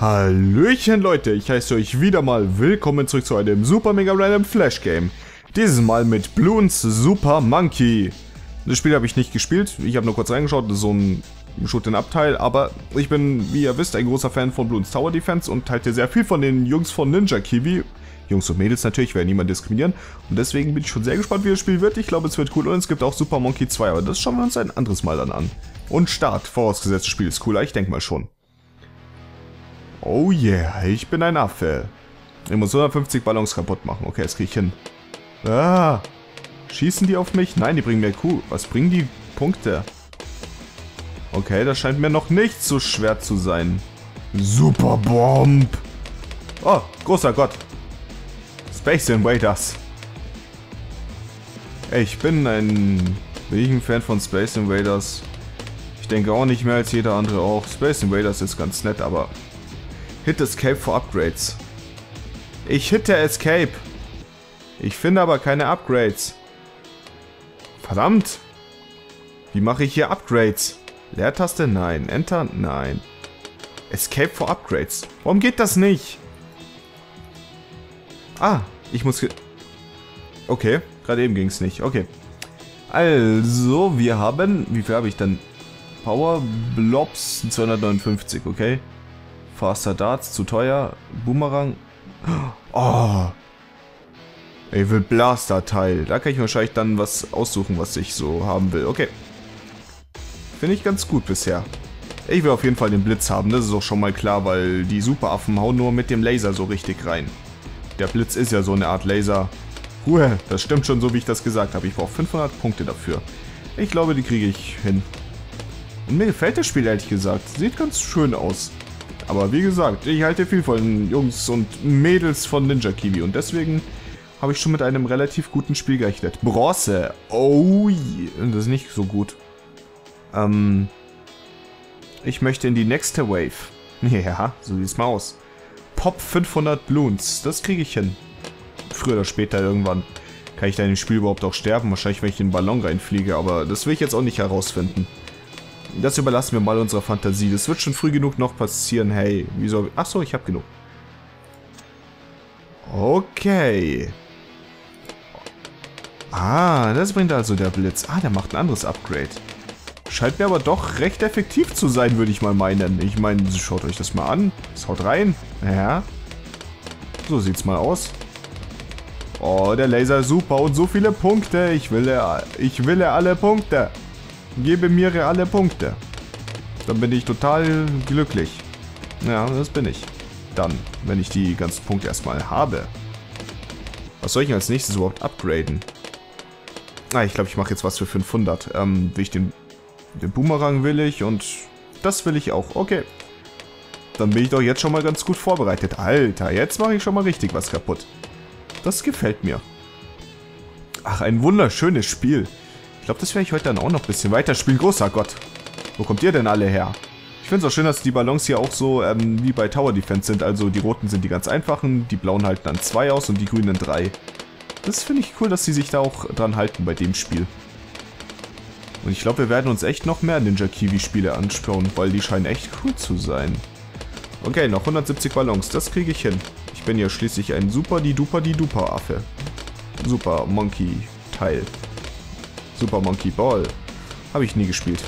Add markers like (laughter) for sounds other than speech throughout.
Hallöchen Leute, ich heiße euch wieder mal willkommen zurück zu einem Super Mega Random Flash Game. Dieses Mal mit Bloons Super Monkey. Das Spiel habe ich nicht gespielt, ich habe nur kurz reingeschaut, so ein Shoot-in-Up-Teil, aber ich bin, wie ihr wisst, ein großer Fan von Bloons Tower Defense und halte sehr viel von den Jungs von Ninja Kiwi. Jungs und Mädels natürlich, werde niemand diskriminieren. Und deswegen bin ich schon sehr gespannt, wie das Spiel wird. Ich glaube, es wird cool und es gibt auch Super Monkey 2, aber das schauen wir uns ein anderes Mal dann an. Und Start, vorausgesetzt, das Spiel ist cooler, ich denke mal schon. Oh yeah, ich bin ein Affe. Ich muss 150 Ballons kaputt machen. Okay, das kriege ich hin. Ah, schießen die auf mich? Nein, die bringen mir Kuh. Was bringen die Punkte? Okay, das scheint mir noch nicht so schwer zu sein. Super Bomb. Oh, großer Gott. Space Invaders. Ich bin ein... Bin ich ein Fan von Space Invaders? Ich denke auch nicht mehr als jeder andere auch. Space Invaders ist ganz nett, aber Hit Escape for Upgrades. Ich hitte Escape. Ich finde aber keine Upgrades. Verdammt. Wie mache ich hier Upgrades? Leertaste? Nein. Enter? Nein. Escape for Upgrades. Warum geht das nicht? Ah, ich muss... Okay, gerade eben ging es nicht. Okay. Also, wir haben... Wie viel habe ich dann? Power Blobs 259, okay. Faster Darts, zu teuer. Boomerang. Oh. Evil Blaster Teil. Da kann ich wahrscheinlich dann was aussuchen, was ich so haben will. Okay. Finde ich ganz gut bisher. Ich will auf jeden Fall den Blitz haben, das ist auch schon mal klar, weil die Superaffen hauen nur mit dem Laser so richtig rein. Der Blitz ist ja so eine Art Laser. Ruhe, das stimmt schon so, wie ich das gesagt habe. Ich brauche 500 Punkte dafür. Ich glaube, die kriege ich hin. Und mir gefällt das Spiel ehrlich gesagt. Sieht ganz schön aus. Aber wie gesagt, ich halte viel von Jungs und Mädels von Ninja Kiwi und deswegen habe ich schon mit einem relativ guten Spiel gerechnet. Bronze. Oh, yeah. das ist nicht so gut. Ähm, ich möchte in die nächste Wave. (laughs) Ja, so sieht's mal aus. Pop 500 Bloons, das kriege ich hin. Früher oder später irgendwann. Kann ich da in dem Spiel überhaupt auch sterben? Wahrscheinlich, wenn ich in den Ballon reinfliege, aber das will ich jetzt auch nicht herausfinden. Das überlassen wir mal unserer Fantasie. Das wird schon früh genug noch passieren. Hey, wieso... Achso, ich habe genug. Okay. Ah, das bringt also der Blitz. Ah, der macht ein anderes Upgrade. Scheint mir aber doch recht effektiv zu sein, würde ich mal meinen. Ich meine, schaut euch das mal an. Es haut rein. Ja. So sieht's mal aus. Oh, der Laser ist super und so viele Punkte. Ich will, ich will alle Punkte. Gebe mir alle Punkte. Dann bin ich total glücklich. Ja, das bin ich. Dann, wenn ich die ganzen Punkte erstmal habe. Was soll ich als nächstes überhaupt upgraden? Ah, ich glaube, ich mache jetzt was für 500. Ähm, will ich den, den Boomerang will ich und das will ich auch. Okay. Dann bin ich doch jetzt schon mal ganz gut vorbereitet. Alter, jetzt mache ich schon mal richtig was kaputt. Das gefällt mir. Ach, ein wunderschönes Spiel. Glaube, das werde ich heute dann auch noch ein bisschen weiterspielen. Großer Gott. Wo kommt ihr denn alle her? Ich finde es auch schön, dass die Ballons hier auch so ähm, wie bei Tower Defense sind. Also die roten sind die ganz einfachen, die blauen halten dann zwei aus und die grünen drei. Das finde ich cool, dass sie sich da auch dran halten bei dem Spiel. Und ich glaube, wir werden uns echt noch mehr Ninja Kiwi Spiele anschauen, weil die scheinen echt cool zu sein. Okay, noch 170 Ballons, das kriege ich hin. Ich bin ja schließlich ein super die duper die duper Affe. Super Monkey Teil. Super Monkey Ball. Habe ich nie gespielt.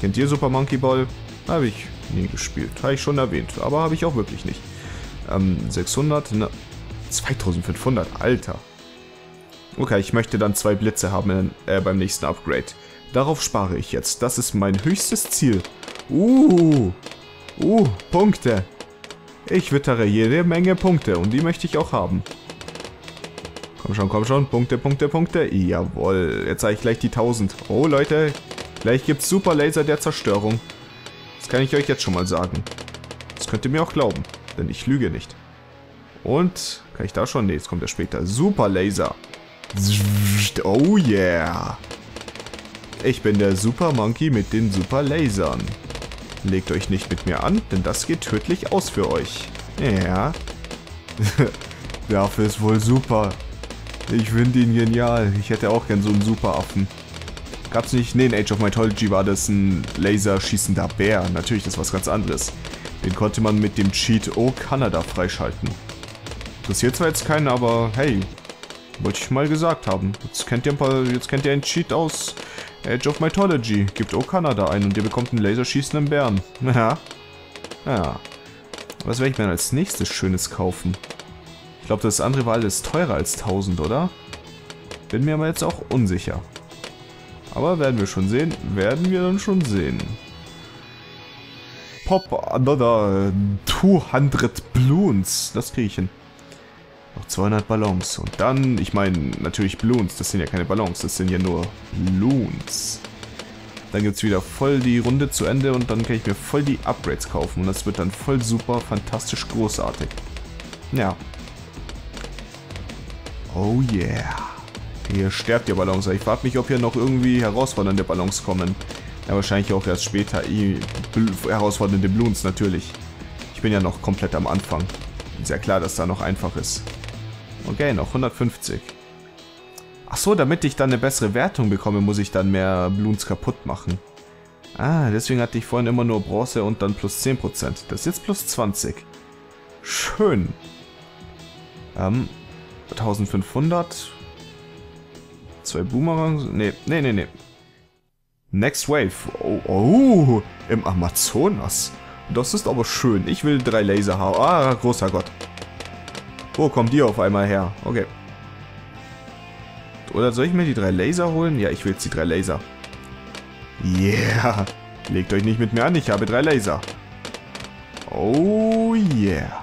Kennt ihr Super Monkey Ball? Habe ich nie gespielt. Habe ich schon erwähnt, aber habe ich auch wirklich nicht. Ähm, 600, ne, 2500, Alter. Okay, ich möchte dann zwei Blitze haben äh, beim nächsten Upgrade. Darauf spare ich jetzt. Das ist mein höchstes Ziel. Uh, uh, Punkte. Ich wittere jede Menge Punkte und die möchte ich auch haben. Komm schon, komm schon. Punkte, Punkte, Punkte. Jawohl. Jetzt zeige ich gleich die 1000. Oh, Leute. Gleich gibt's Super Laser der Zerstörung. Das kann ich euch jetzt schon mal sagen. Das könnt ihr mir auch glauben. Denn ich lüge nicht. Und, kann ich da schon? Ne, jetzt kommt er später. Super Laser. Oh yeah. Ich bin der Super Monkey mit den Super Lasern. Legt euch nicht mit mir an, denn das geht tödlich aus für euch. Ja. (laughs) Dafür ist wohl super. Ich finde ihn genial. Ich hätte auch gern so einen Superaffen. Gab's nicht? Nee, in Age of Mythology war das ein laserschießender Bär. Natürlich, das ist was ganz anderes. Den konnte man mit dem Cheat O Kanada freischalten. Interessiert zwar jetzt keinen, aber hey, wollte ich mal gesagt haben. Jetzt kennt ihr ein paar, jetzt kennt ihr einen Cheat aus Age of Mythology. Gibt O Kanada ein und ihr bekommt einen laserschießenden Bären. (laughs) Ja. Ja. Was werde ich mir als nächstes Schönes kaufen? Ich glaube, das andere war alles teurer als 1000, oder? Bin mir aber jetzt auch unsicher. Aber werden wir schon sehen. Werden wir dann schon sehen. Pop another 200 Balloons. Das kriege ich hin. Noch 200 Ballons. Und dann, ich meine, natürlich Balloons. Das sind ja keine Ballons, das sind ja nur Balloons. Dann gibt es wieder voll die Runde zu Ende und dann kann ich mir voll die Upgrades kaufen. Und das wird dann voll super, fantastisch, großartig. Ja. Oh yeah. Hier sterbt ihr Ballons. Ich frage mich, ob hier noch irgendwie herausfordernde Ballons kommen. Ja, wahrscheinlich auch erst später. herausfordernde Balloons, natürlich. Ich bin ja noch komplett am Anfang. Ist ja klar, dass da noch einfach ist. Okay, noch 150. Ach so, damit ich dann eine bessere Wertung bekomme, muss ich dann mehr Bloons kaputt machen. Ah, deswegen hatte ich vorhin immer nur Bronze und dann plus 10%. Das ist jetzt plus 20. Schön. Ähm, 1500. Zwei Boomerangs. Nee, nee, nee, nee. Next Wave. Oh, oh, im Amazonas. Das ist aber schön. Ich will drei Laser haben. Ah, großer Gott. Wo kommt die auf einmal her? Okay. Oder soll ich mir die drei Laser holen? Ja, ich will jetzt die drei Laser. Yeah. Legt euch nicht mit mir an, ich habe drei Laser. Oh yeah.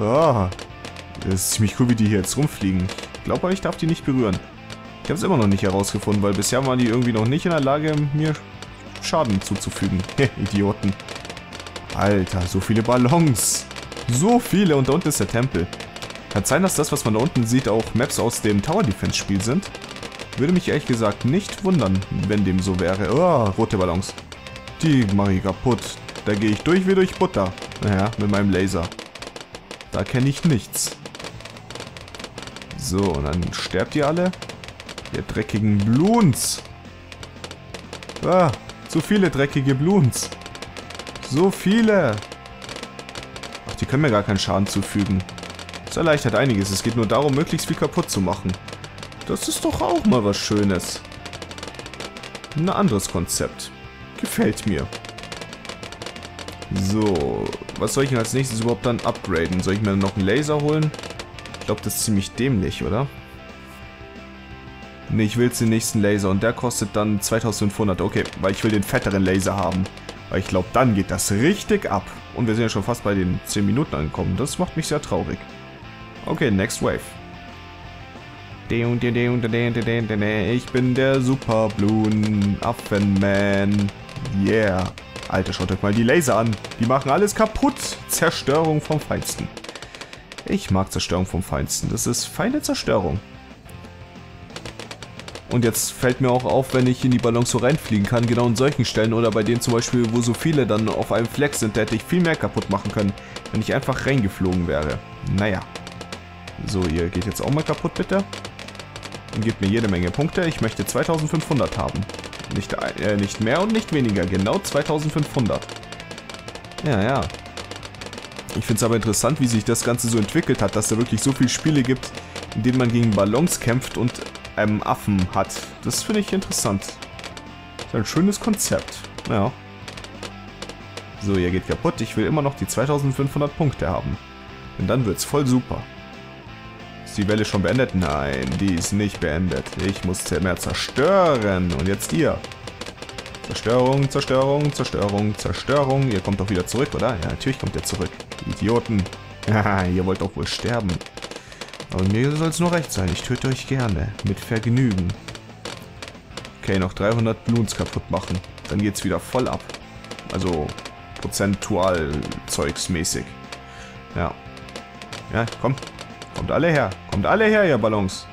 Ah. Das ist ziemlich cool, wie die hier jetzt rumfliegen. Ich glaube, ich darf die nicht berühren. Ich habe es immer noch nicht herausgefunden, weil bisher waren die irgendwie noch nicht in der Lage, mir Schaden zuzufügen. (laughs) Idioten. Alter, so viele Ballons. So viele und da unten ist der Tempel. Kann sein, dass das, was man da unten sieht, auch Maps aus dem Tower Defense Spiel sind. Würde mich ehrlich gesagt nicht wundern, wenn dem so wäre. Oh, rote Ballons. Die mache ich kaputt. Da gehe ich durch wie durch Butter. Naja, mit meinem Laser. Da kenne ich nichts. So, und dann sterbt ihr alle. Ihr dreckigen Bloons. Ah, zu viele dreckige Bloons. So viele. Ach, die können mir gar keinen Schaden zufügen. Das erleichtert einiges. Es geht nur darum, möglichst viel kaputt zu machen. Das ist doch auch mal was Schönes. Ein anderes Konzept. Gefällt mir. So, was soll ich denn als nächstes überhaupt dann upgraden? Soll ich mir noch einen Laser holen? Ich glaube, das ist ziemlich dämlich, oder? Ne, ich will jetzt den nächsten Laser und der kostet dann 2500. Okay, weil ich will den fetteren Laser haben. Weil ich glaube, dann geht das richtig ab. Und wir sind ja schon fast bei den 10 Minuten angekommen. Das macht mich sehr traurig. Okay, next wave. Ich bin der Super Balloon Affenman. Yeah. Alter, schaut euch mal die Laser an. Die machen alles kaputt. Zerstörung vom Feinsten. Ich mag Zerstörung vom Feinsten. Das ist feine Zerstörung. Und jetzt fällt mir auch auf, wenn ich in die Ballons so reinfliegen kann, genau in solchen Stellen oder bei denen zum Beispiel, wo so viele dann auf einem Fleck sind, da hätte ich viel mehr kaputt machen können, wenn ich einfach reingeflogen wäre. Naja. So, ihr geht jetzt auch mal kaputt, bitte. Und gebt mir jede Menge Punkte. Ich möchte 2500 haben. Nicht, äh, nicht mehr und nicht weniger. Genau 2500. Ja, ja. Ich finde es aber interessant, wie sich das Ganze so entwickelt hat, dass da wirklich so viele Spiele gibt, in denen man gegen Ballons kämpft und einem Affen hat. Das finde ich interessant. Ist ein schönes Konzept. Ja. So, ihr geht kaputt. Ich will immer noch die 2500 Punkte haben. Und dann wird's voll super. Ist die Welle schon beendet? Nein, die ist nicht beendet. Ich muss mehr zerstören. Und jetzt ihr. Zerstörung, Zerstörung, Zerstörung, Zerstörung. Ihr kommt doch wieder zurück, oder? Ja, natürlich kommt ihr zurück. Idioten. (laughs) Haha, ihr wollt doch wohl sterben. Aber mir soll es nur recht sein. Ich töte euch gerne. Mit Vergnügen. Okay, noch 300 Bloons kaputt machen. Dann geht's wieder voll ab. Also prozentual zeugsmäßig. Ja. Ja, komm. Kommt alle her. Kommt alle her, ihr Ballons.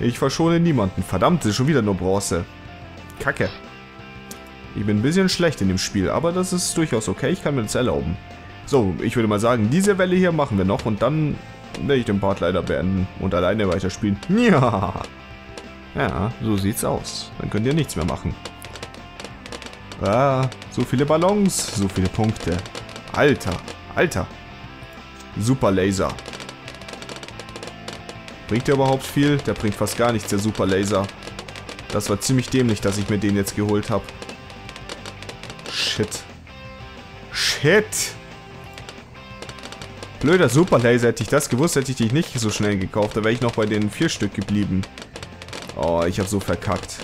Ich verschone niemanden. Verdammt, ist schon wieder nur Bronze. Kacke. Ich bin ein bisschen schlecht in dem Spiel, aber das ist durchaus okay. Ich kann mir das erlauben. So, ich würde mal sagen, diese Welle hier machen wir noch und dann werde ich den Part leider beenden und alleine weiterspielen. (laughs) Ja. Ja, so sieht's aus. Dann könnt ihr nichts mehr machen. Ah, so viele Ballons, so viele Punkte. Alter, Alter. Super Laser. Bringt der überhaupt viel? Der bringt fast gar nichts, der Super Laser. Das war ziemlich dämlich, dass ich mir den jetzt geholt habe. Shit. Shit. Blöder Super Laser. Hätte ich das gewusst, hätte ich dich nicht so schnell gekauft. Da wäre ich noch bei den vier Stück geblieben. Oh, ich habe so verkackt.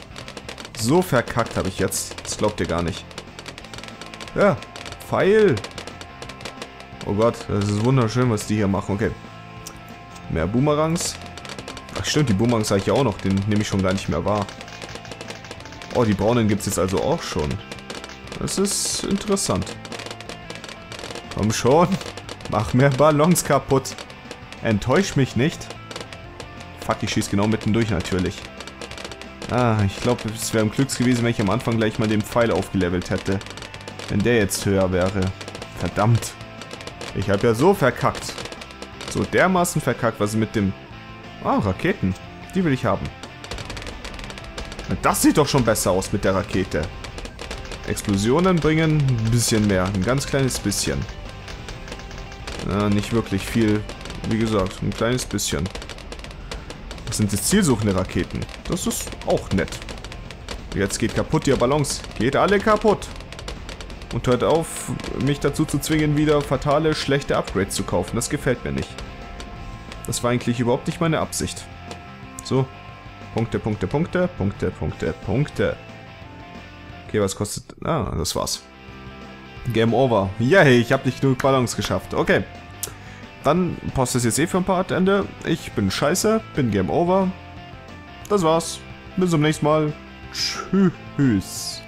So verkackt habe ich jetzt. Das glaubt ihr gar nicht. Ja, Pfeil. Oh Gott, das ist wunderschön, was die hier machen. Okay. Mehr Boomerangs. Ach stimmt, die Boomerangs habe ich ja auch noch. Den nehme ich schon gar nicht mehr wahr. Oh, die braunen gibt es jetzt also auch schon. Das ist interessant. Komm schon. Mach mehr Ballons kaputt. Enttäusch mich nicht. Fuck, ich schieße genau mittendurch natürlich. Ah, ich glaube, es wäre ein Glücks gewesen, wenn ich am Anfang gleich mal den Pfeil aufgelevelt hätte. Wenn der jetzt höher wäre. Verdammt. Ich habe ja so verkackt. So dermaßen verkackt, was mit dem... Ah, Raketen. Die will ich haben. Das sieht doch schon besser aus mit der Rakete. Explosionen bringen ein bisschen mehr. Ein ganz kleines bisschen. Ja, nicht wirklich viel. Wie gesagt, ein kleines bisschen. Das sind jetzt zielsuchende Raketen. Das ist auch nett. Jetzt geht kaputt, ihr Ballons. Geht alle kaputt. Und hört auf, mich dazu zu zwingen, wieder fatale, schlechte Upgrades zu kaufen. Das gefällt mir nicht. Das war eigentlich überhaupt nicht meine Absicht. So. Punkte, Punkte, Punkte, Punkte, Punkte, Punkte. Okay, was kostet... Ah, das war's. Game over. Yay, ich habe nicht genug Ballons geschafft. Okay. Dann passt das jetzt eh für ein Part Ende. Ich bin scheiße, bin Game over. Das war's. Bis zum nächsten Mal. Tschüss.